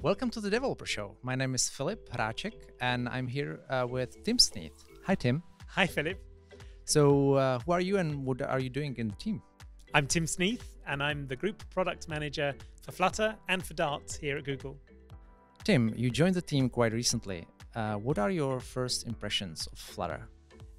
Welcome to the Developer Show. My name is Filip Hráček, and I'm here uh, with Tim Sneath. Hi, Tim. Hi, Filip. So, uh, who are you and what are you doing in the team? I'm Tim Sneath, and I'm the Group Product Manager for Flutter and for Dart here at Google. Tim, you joined the team quite recently. Uh, what are your first impressions of Flutter?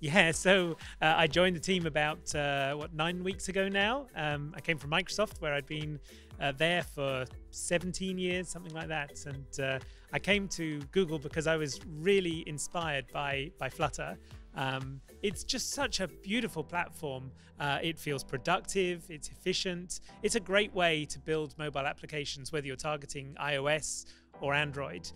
Yeah, so uh, I joined the team about uh, what nine weeks ago now. Um, I came from Microsoft, where I'd been uh, there for 17 years, something like that. And uh, I came to Google because I was really inspired by by Flutter. Um, it's just such a beautiful platform. Uh, it feels productive, it's efficient. It's a great way to build mobile applications, whether you're targeting iOS or Android.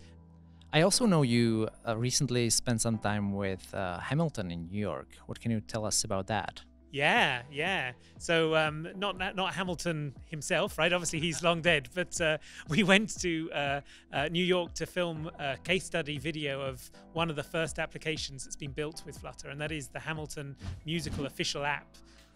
I also know you uh, recently spent some time with uh, Hamilton in New York. What can you tell us about that? Yeah, yeah. So um, not not Hamilton himself, right? Obviously, he's long dead. But uh, we went to uh, uh, New York to film a case study video of one of the first applications that's been built with Flutter, and that is the Hamilton musical official app.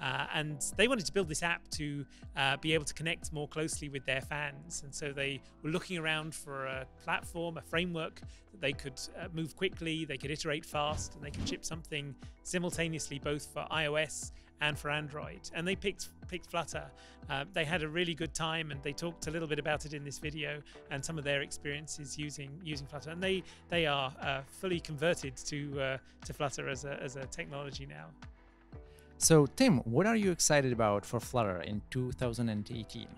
Uh, and they wanted to build this app to uh, be able to connect more closely with their fans. And so they were looking around for a platform, a framework that they could uh, move quickly, they could iterate fast, and they could ship something simultaneously both for iOS and for Android. And they picked picked Flutter. Uh, they had a really good time, and they talked a little bit about it in this video and some of their experiences using using Flutter. And they they are uh, fully converted to uh, to Flutter as a as a technology now. So, Tim, what are you excited about for Flutter in 2018?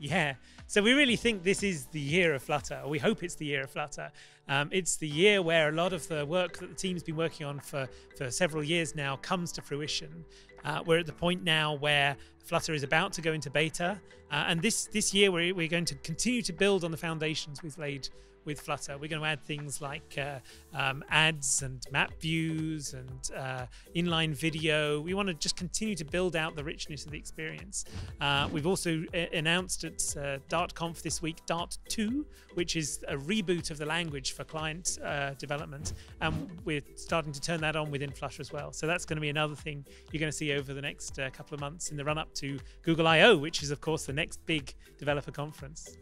Yeah, so we really think this is the year of Flutter, we hope it's the year of Flutter. Um, it's the year where a lot of the work that the team's been working on for, for several years now comes to fruition. Uh, we're at the point now where Flutter is about to go into beta, uh, and this this year we're, we're going to continue to build on the foundations we've laid with Flutter. We're going to add things like uh, um, ads and map views and uh, inline video. We want to just continue to build out the richness of the experience. Uh, we've also uh, announced at uh, DartConf this week Dart 2, which is a reboot of the language for client uh, development. And we're starting to turn that on within Flutter as well. So that's going to be another thing you're going to see over the next couple of months in the run up to Google I/O, which is, of course, the next big developer conference.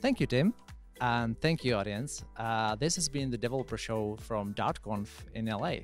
Thank you, Tim. And thank you, audience. Uh, this has been the Developer Show from DartConf in LA.